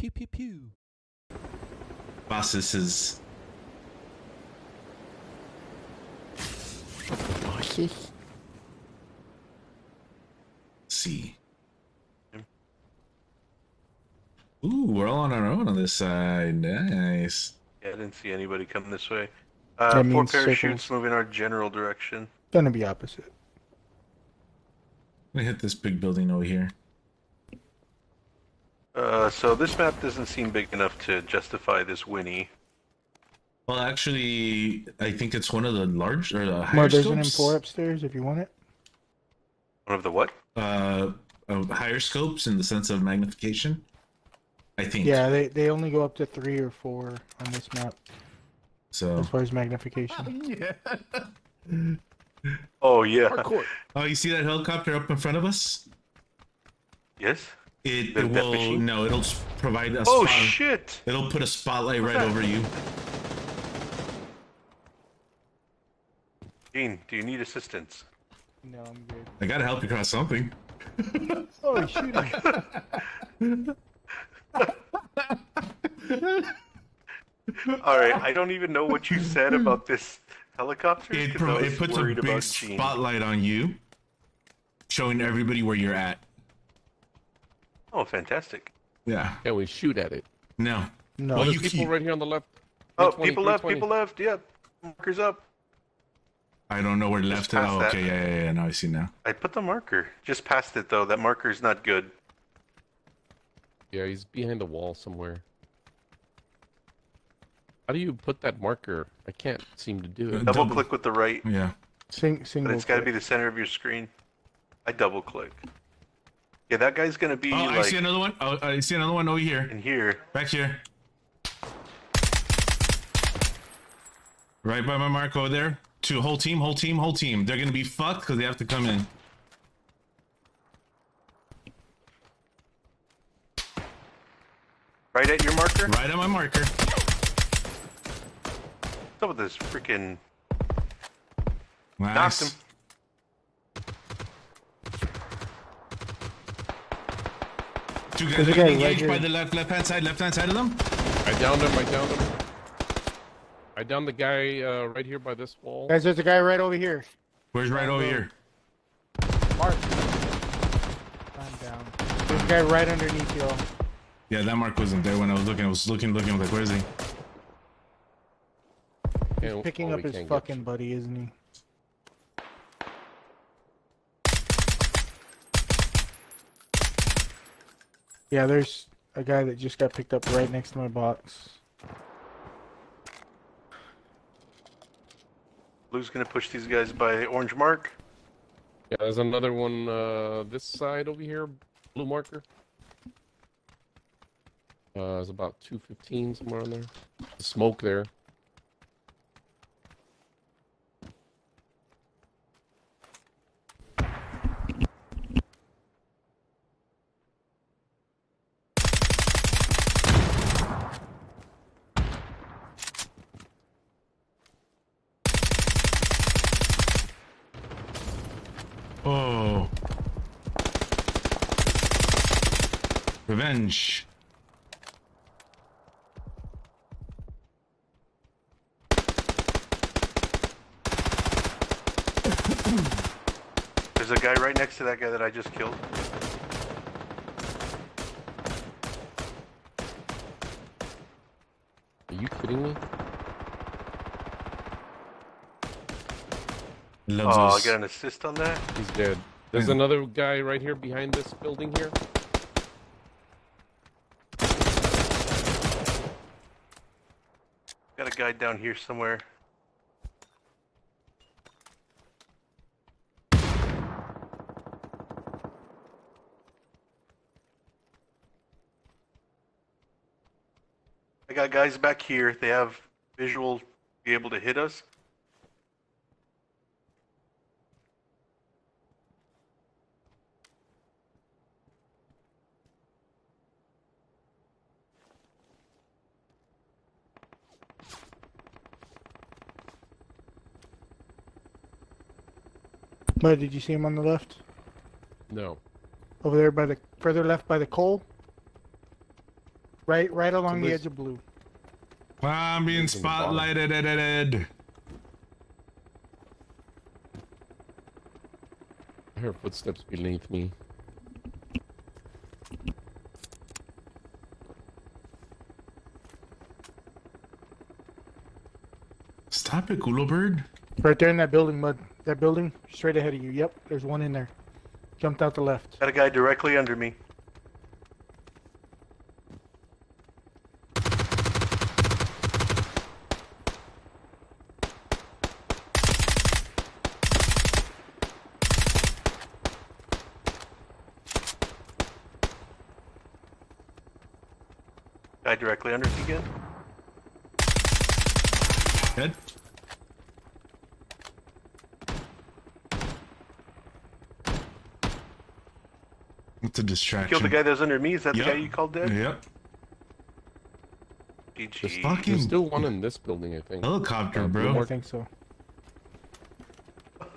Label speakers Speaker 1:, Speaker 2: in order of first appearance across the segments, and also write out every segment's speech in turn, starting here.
Speaker 1: pew pew. pew.
Speaker 2: Bosses is
Speaker 3: Bosses?
Speaker 2: C. Ooh, we're all on our own on this side. Nice.
Speaker 4: Yeah, I didn't see anybody coming this way. Uh, four parachutes
Speaker 3: circles.
Speaker 4: moving our general direction.
Speaker 3: Gonna be opposite.
Speaker 2: I'm gonna hit this big building over here.
Speaker 4: Uh, so this map doesn't seem big enough to justify this Winnie.
Speaker 2: Well, actually, I think it's one of the large or the
Speaker 3: Well,
Speaker 2: higher
Speaker 3: there's an
Speaker 2: scopes.
Speaker 3: M4 upstairs if you want it.
Speaker 4: One of the what?
Speaker 2: Uh, of higher scopes in the sense of magnification. I think.
Speaker 3: Yeah, they, they only go up to three or four on this map
Speaker 2: So.
Speaker 3: as far as magnification.
Speaker 5: yeah.
Speaker 4: Oh yeah.
Speaker 5: Hardcore.
Speaker 2: Oh, you see that helicopter up in front of us?
Speaker 4: Yes.
Speaker 2: It, it will
Speaker 4: machine?
Speaker 2: no. It'll provide a
Speaker 4: Oh
Speaker 2: spot-
Speaker 4: shit!
Speaker 2: It'll put a spotlight right over you.
Speaker 4: Gene, do you need assistance?
Speaker 3: No, I'm good.
Speaker 2: I gotta help you cross something.
Speaker 3: Oh, shooting.
Speaker 4: All right, I don't even know what you said about this helicopter.
Speaker 2: It,
Speaker 4: 'cause
Speaker 2: pro- it puts a big spotlight on you, showing everybody where you're at.
Speaker 4: Oh, fantastic!
Speaker 2: Yeah.
Speaker 5: Can we shoot at it?
Speaker 2: No.
Speaker 3: No,
Speaker 2: Well,
Speaker 5: There's
Speaker 2: you-
Speaker 5: people
Speaker 2: you-
Speaker 5: right here on the left.
Speaker 4: Oh,
Speaker 5: 320,
Speaker 4: people left.
Speaker 5: 320.
Speaker 4: People left. Yep. Markers up.
Speaker 2: I don't know where
Speaker 4: Just
Speaker 2: left.
Speaker 4: past
Speaker 2: Oh,
Speaker 4: that.
Speaker 2: okay. Yeah, yeah, yeah. Now I see now.
Speaker 4: I put the marker just past it though. That marker's not good.
Speaker 5: Yeah, he's behind a wall somewhere. How do you put that marker? I can't seem to do it.
Speaker 4: Uh, double
Speaker 2: Double-
Speaker 4: click with the right,
Speaker 2: Yeah.
Speaker 3: Sing,
Speaker 4: but it's got to be
Speaker 3: click.
Speaker 4: the center of your screen. I double click. Yeah, that guy's gonna be
Speaker 2: Oh, I see another one. Oh, I see another one over here.
Speaker 4: in here.
Speaker 2: Back here. Right by my mark over there. Two whole team, whole team, whole team. They're gonna be fucked because they have to come in.
Speaker 4: Right at your marker.
Speaker 2: Right at my marker.
Speaker 4: What's up with this freaking?
Speaker 2: Nice.
Speaker 4: Knocked him.
Speaker 2: Two guys
Speaker 3: There's a
Speaker 2: are
Speaker 3: guy right
Speaker 2: engaged by
Speaker 3: here.
Speaker 2: the left left hand side, left hand side of them.
Speaker 5: I downed him. I downed him. I downed the guy uh, right here by this wall.
Speaker 3: Guys, there's a guy right over here.
Speaker 2: Where's right over here?
Speaker 3: Mark. I'm down. There's a guy right underneath you.
Speaker 2: Yeah, that mark wasn't there when I was looking. I was looking, looking. I was like, where is he?
Speaker 5: Can't-
Speaker 3: Picking
Speaker 5: oh,
Speaker 3: up
Speaker 5: we
Speaker 3: his
Speaker 5: can't get
Speaker 3: fucking buddy, isn't he? Yeah, there's a guy that just got picked up right next to my box.
Speaker 4: Blue's gonna push these guys by orange mark.
Speaker 5: Yeah, there's another one uh, this side over here, blue marker. Uh, it's about 215 somewhere on there. The smoke there.
Speaker 2: Oh. Revenge.
Speaker 4: There's a guy right next to that guy that I just killed.
Speaker 5: Are you kidding me?
Speaker 2: Loves
Speaker 4: Oh, I
Speaker 2: us.
Speaker 4: got an assist on that.
Speaker 5: He's dead. There's
Speaker 2: Yeah.
Speaker 5: another guy right here behind this building here.
Speaker 4: Got a guy down here somewhere. I got guys back here. They have visual, to be able to hit us.
Speaker 3: But did you see him on the left?
Speaker 5: No.
Speaker 3: Over there by the further left by the coal? Right, right along the edge of blue.
Speaker 2: I'm being
Speaker 5: He's in the bottom.
Speaker 2: spotlighted. ed, ed, ed.
Speaker 5: I hear footsteps beneath me.
Speaker 2: Stop it, culo bird.
Speaker 3: Right there in that building, mud. That building, straight ahead of you. Yep, there's one in there. Jumped out the left.
Speaker 4: Got a guy directly under me. Guy directly under me again.
Speaker 2: Dead. It's a distraction.
Speaker 4: Killed the guy that was under me. Is that
Speaker 2: Yep.
Speaker 4: the guy you called dead?
Speaker 2: Yep.
Speaker 4: GG.
Speaker 2: fucking-
Speaker 5: There's still one in this building, I think.
Speaker 2: Helicopter,
Speaker 5: Uh,
Speaker 2: bro.
Speaker 3: I
Speaker 5: mark.
Speaker 3: think so.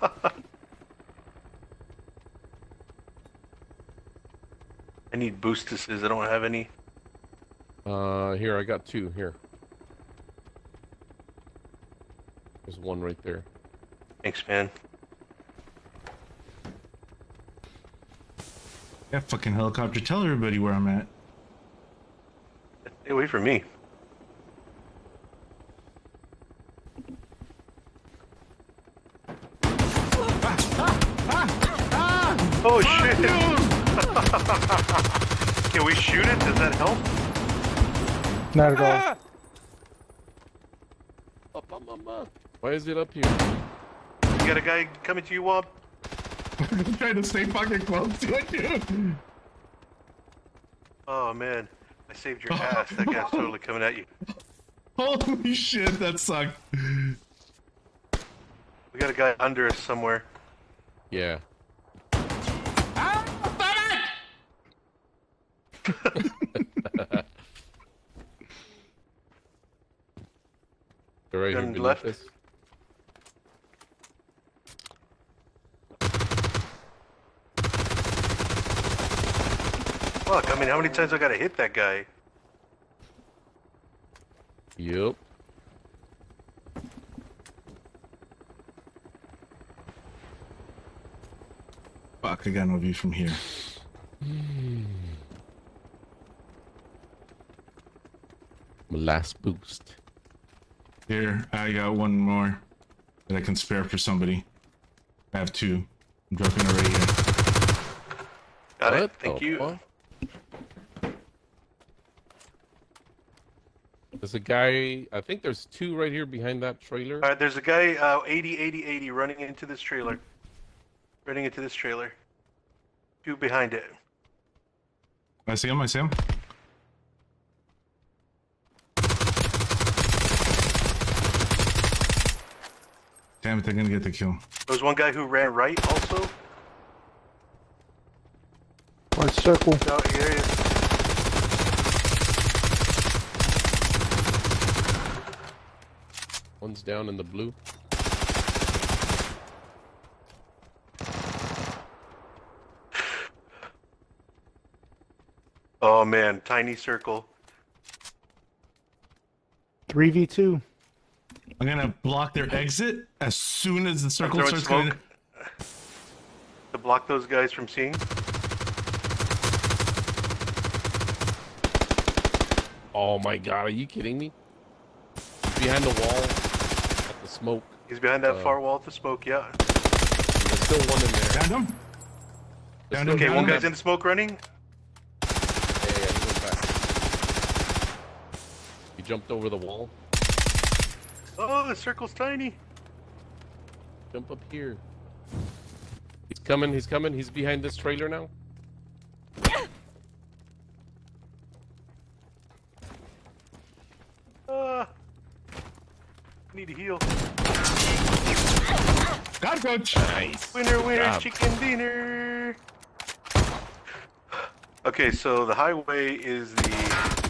Speaker 4: I need boostuses. I don't have any.
Speaker 5: Uh, here, I got two. Here. There's one right there.
Speaker 4: Thanks, man.
Speaker 2: That fucking helicopter. Tell everybody where I'm at.
Speaker 4: Stay away from me. Oh shit! Can we shoot it? Does that help?
Speaker 3: Not at all.
Speaker 5: Up, up, up, up. Why is it up here?
Speaker 4: You got a guy coming to you, Wob?
Speaker 2: I'm trying to stay fucking close to it, dude.
Speaker 4: Oh man, I saved your oh, ass. That guy's totally coming at you.
Speaker 2: Holy shit, that sucked.
Speaker 4: We got a guy under us somewhere.
Speaker 5: Yeah. Ah, They're right here
Speaker 4: Turn left.
Speaker 5: us.
Speaker 4: Fuck, I mean, how many times I gotta hit that guy?
Speaker 5: Yep.
Speaker 2: Fuck, I got no view from here.
Speaker 5: My last boost.
Speaker 2: Here, I got one more that I can spare for somebody. I have two. I'm dropping it right here.
Speaker 4: Got it. Thank you.
Speaker 5: fuck? There's a guy. I think there's two right here behind that trailer.
Speaker 4: All right, there's a guy uh, 80, 80, 80 running into this trailer. Running into this trailer. Two behind it.
Speaker 2: I see him, I see him. Damn it, they're gonna get the kill.
Speaker 4: There was one guy who ran right also.
Speaker 3: Or circle.
Speaker 4: No, here he is.
Speaker 5: One's down in the blue.
Speaker 4: Oh man, tiny circle.
Speaker 3: 3v2.
Speaker 2: I'm gonna block their exit as soon as the circle starts coming.
Speaker 4: smoke to block those guys from seeing.
Speaker 5: Oh my god, are you kidding me? Behind the wall at the smoke.
Speaker 4: He's behind that
Speaker 5: Uh,
Speaker 4: far wall with the smoke. Yeah.
Speaker 5: There's still one in there.
Speaker 2: Downed him.
Speaker 5: There's
Speaker 2: Down
Speaker 4: Okay,
Speaker 2: Down
Speaker 4: one
Speaker 2: him.
Speaker 4: guy's in the smoke running.
Speaker 5: Yeah, yeah, he went back. He jumped over the wall.
Speaker 4: Oh, the circle's tiny.
Speaker 5: Jump up here. He's coming, he's coming, he's behind this trailer now.
Speaker 4: Ah. Need to heal.
Speaker 2: God, coach.
Speaker 5: Nice.
Speaker 4: Winner, winner,
Speaker 5: job.
Speaker 4: chicken dinner. Okay, so the highway is the